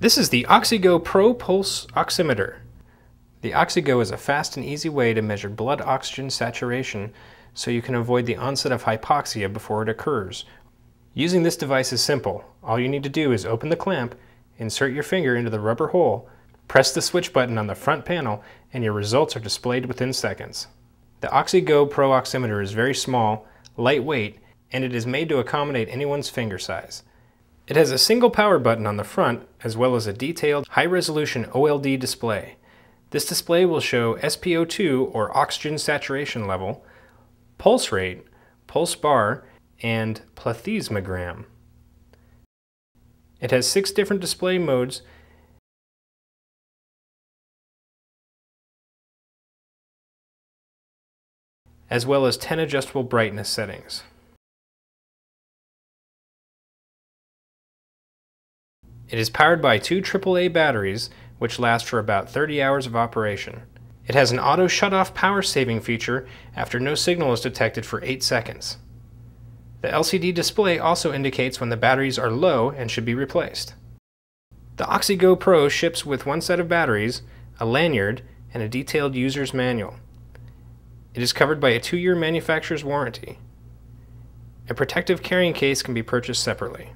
This is the Oxi-Go Pro Pulse Oximeter. The Oxi-Go is a fast and easy way to measure blood oxygen saturation so you can avoid the onset of hypoxia before it occurs. Using this device is simple. All you need to do is open the clamp, insert your finger into the rubber hole, press the switch button on the front panel, and your results are displayed within seconds. The Oxi-Go Pro Oximeter is very small, lightweight, and it is made to accommodate anyone's finger size. It has a single power button on the front as well as a detailed high-resolution OLED display. This display will show SpO2 or oxygen saturation level, pulse rate, pulse bar, and plethysmogram. It has six different display modes as well as 10 adjustable brightness settings. It is powered by two AAA batteries, which last for about 30 hours of operation. It has an auto shut-off power saving feature after no signal is detected for 8 seconds. The LCD display also indicates when the batteries are low and should be replaced. The Oxi-Go Pro ships with one set of batteries, a lanyard, and a detailed user's manual. It is covered by a two-year manufacturer's warranty. A protective carrying case can be purchased separately.